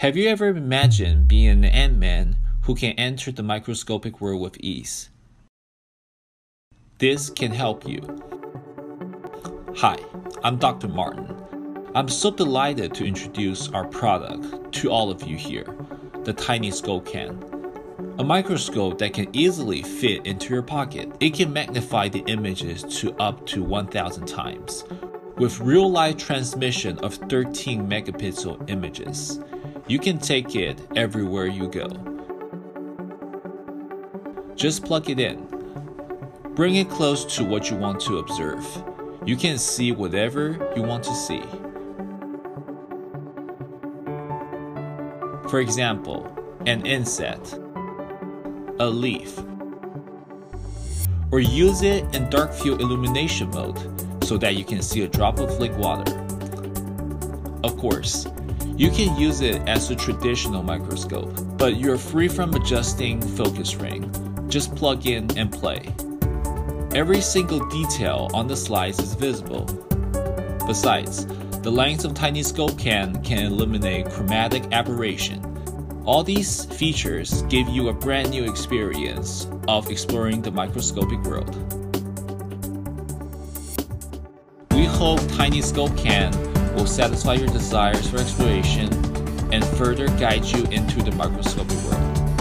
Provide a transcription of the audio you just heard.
Have you ever imagined being an Ant Man who can enter the microscopic world with ease? This can help you. Hi, I'm Dr. Martin. I'm so delighted to introduce our product to all of you here the TinyScopeCAM. A microscope that can easily fit into your pocket. It can magnify the images to up to 1000 times with real life transmission of 13 megapixel images. You can take it everywhere you go. Just plug it in. Bring it close to what you want to observe. You can see whatever you want to see. For example, an insect, a leaf, or use it in dark field illumination mode so that you can see a drop of lake water. Of course, you can use it as a traditional microscope, but you're free from adjusting focus ring. Just plug in and play. Every single detail on the slides is visible. Besides, the lens of TinyScopeCAM can eliminate chromatic aberration. All these features give you a brand new experience of exploring the microscopic world. Hope TinyScopeCAM will satisfy your desires for exploration and further guide you into the microscopic world.